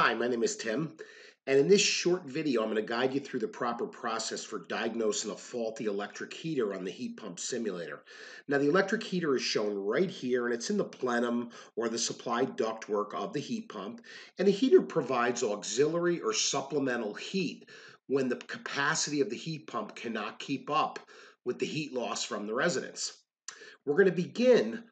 Hi, my name is Tim, and in this short video, I'm going to guide you through the proper process for diagnosing a faulty electric heater on the heat pump simulator. Now, the electric heater is shown right here, and it's in the plenum or the supply ductwork of the heat pump, and the heater provides auxiliary or supplemental heat when the capacity of the heat pump cannot keep up with the heat loss from the residence. We're going to begin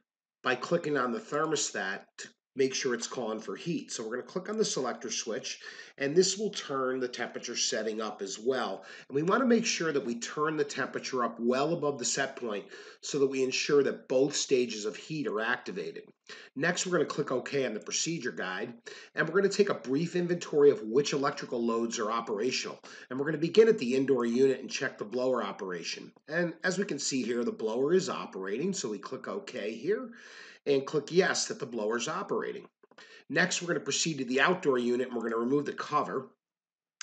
by clicking on the thermostat to make sure it's calling for heat. So we're going to click on the selector switch and this will turn the temperature setting up as well. And we want to make sure that we turn the temperature up well above the set point so that we ensure that both stages of heat are activated. Next, we're going to click OK on the procedure guide and we're going to take a brief inventory of which electrical loads are operational. And we're going to begin at the indoor unit and check the blower operation. And as we can see here, the blower is operating. So we click OK here and click yes that the blower is operating. Next, we're going to proceed to the outdoor unit and we're going to remove the cover.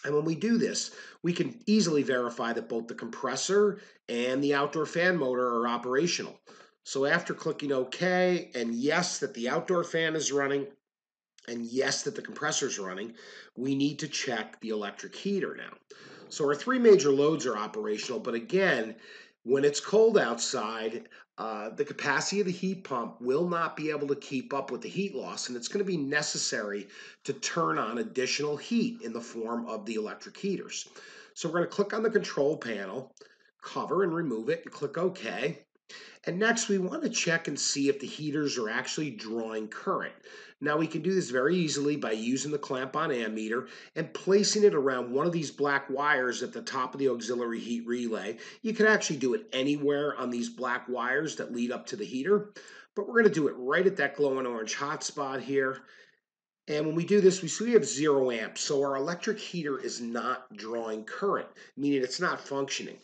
And when we do this, we can easily verify that both the compressor and the outdoor fan motor are operational. So after clicking OK and yes that the outdoor fan is running and yes that the compressor is running, we need to check the electric heater now. So our three major loads are operational, but again, when it's cold outside, uh, the capacity of the heat pump will not be able to keep up with the heat loss, and it's going to be necessary to turn on additional heat in the form of the electric heaters. So we're going to click on the control panel, cover and remove it, and click OK. And next, we want to check and see if the heaters are actually drawing current. Now, we can do this very easily by using the clamp-on ammeter and placing it around one of these black wires at the top of the auxiliary heat relay. You can actually do it anywhere on these black wires that lead up to the heater, but we're going to do it right at that glowing orange hotspot here. And when we do this, we see we have zero amps, so our electric heater is not drawing current, meaning it's not functioning.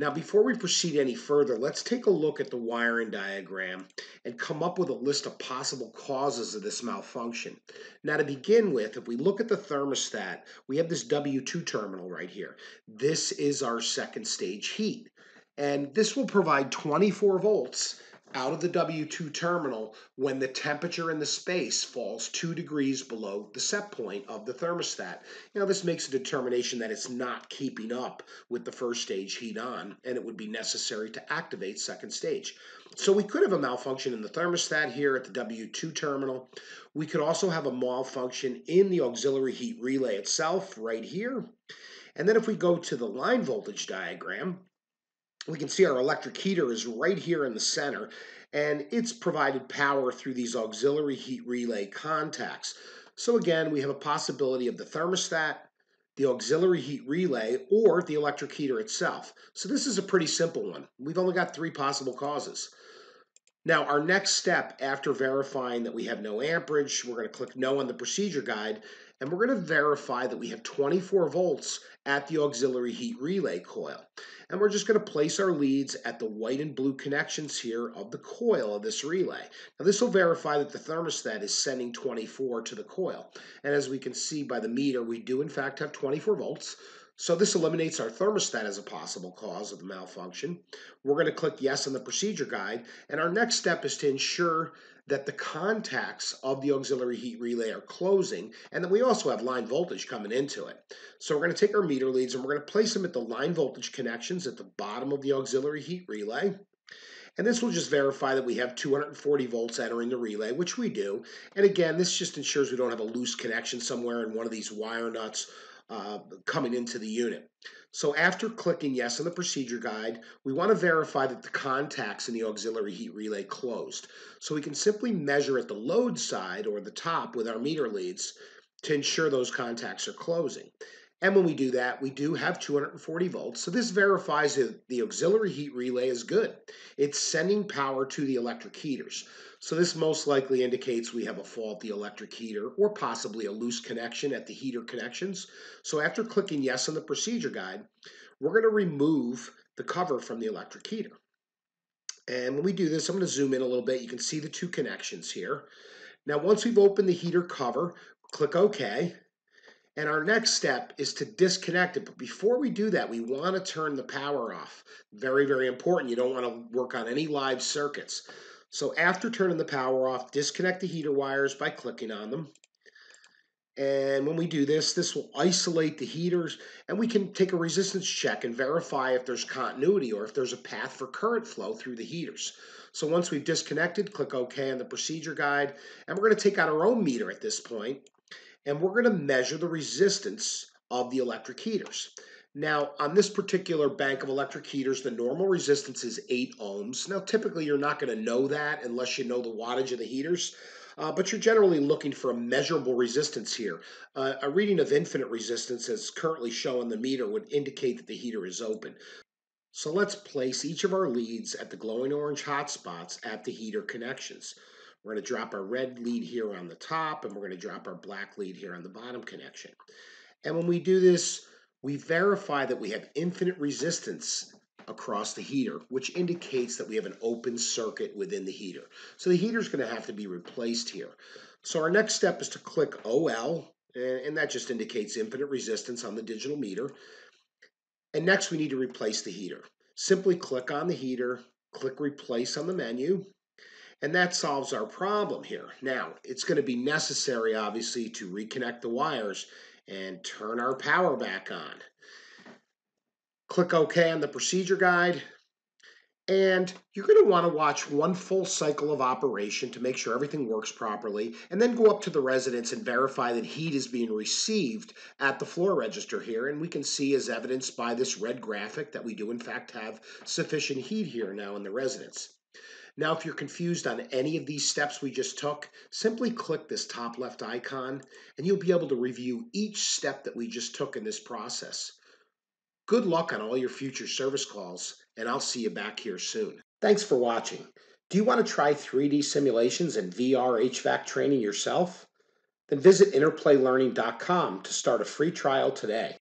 Now, before we proceed any further, let's take a look at the wiring diagram and come up with a list of possible causes of this malfunction. Now, to begin with, if we look at the thermostat, we have this W2 terminal right here. This is our second stage heat, and this will provide 24 volts out of the W2 terminal when the temperature in the space falls two degrees below the set point of the thermostat. Now, this makes a determination that it's not keeping up with the first stage heat on, and it would be necessary to activate second stage. So we could have a malfunction in the thermostat here at the W2 terminal. We could also have a malfunction in the auxiliary heat relay itself right here. And then if we go to the line voltage diagram, we can see our electric heater is right here in the center and it's provided power through these auxiliary heat relay contacts. So again, we have a possibility of the thermostat, the auxiliary heat relay, or the electric heater itself. So this is a pretty simple one. We've only got three possible causes. Now, our next step after verifying that we have no amperage, we're going to click no on the procedure guide, and we're going to verify that we have 24 volts at the auxiliary heat relay coil. And we're just going to place our leads at the white and blue connections here of the coil of this relay. Now this will verify that the thermostat is sending 24 to the coil. And as we can see by the meter, we do in fact have 24 volts. So this eliminates our thermostat as a possible cause of the malfunction. We're going to click yes on the procedure guide. And our next step is to ensure that the contacts of the auxiliary heat relay are closing and that we also have line voltage coming into it. So we're going to take our meter leads and we're going to place them at the line voltage connections at the bottom of the auxiliary heat relay. And this will just verify that we have 240 volts entering the relay, which we do. And again, this just ensures we don't have a loose connection somewhere in one of these wire nuts uh, coming into the unit. So after clicking yes on the procedure guide, we want to verify that the contacts in the auxiliary heat relay closed. So we can simply measure at the load side or the top with our meter leads to ensure those contacts are closing. And when we do that, we do have 240 volts. So this verifies that the auxiliary heat relay is good. It's sending power to the electric heaters. So this most likely indicates we have a faulty electric heater or possibly a loose connection at the heater connections. So after clicking yes on the procedure guide, we're going to remove the cover from the electric heater. And when we do this, I'm going to zoom in a little bit. You can see the two connections here. Now, once we've opened the heater cover, click OK. And our next step is to disconnect it. But before we do that, we want to turn the power off. Very, very important. You don't want to work on any live circuits. So after turning the power off, disconnect the heater wires by clicking on them. And when we do this, this will isolate the heaters and we can take a resistance check and verify if there's continuity or if there's a path for current flow through the heaters. So once we've disconnected, click OK on the procedure guide. And we're going to take out our ohm meter at this point and we're going to measure the resistance of the electric heaters. Now, on this particular bank of electric heaters, the normal resistance is 8 ohms. Now, typically you're not going to know that unless you know the wattage of the heaters, uh, but you're generally looking for a measurable resistance here. Uh, a reading of infinite resistance, as currently shown on the meter, would indicate that the heater is open. So let's place each of our leads at the glowing orange hotspots at the heater connections. We're going to drop our red lead here on the top, and we're going to drop our black lead here on the bottom connection. And when we do this, we verify that we have infinite resistance across the heater, which indicates that we have an open circuit within the heater. So the heater is going to have to be replaced here. So our next step is to click OL, and that just indicates infinite resistance on the digital meter. And next we need to replace the heater. Simply click on the heater, click replace on the menu, and that solves our problem here. Now, it's going to be necessary, obviously, to reconnect the wires and turn our power back on. Click OK on the procedure guide. And you're going to want to watch one full cycle of operation to make sure everything works properly, and then go up to the residence and verify that heat is being received at the floor register here. And we can see, as evidenced by this red graphic, that we do in fact have sufficient heat here now in the residence. Now, if you're confused on any of these steps we just took, simply click this top left icon and you'll be able to review each step that we just took in this process. Good luck on all your future service calls, and I'll see you back here soon. Thanks for watching. Do you want to try 3D simulations and VR HVAC training yourself? Then visit interplaylearning.com to start a free trial today.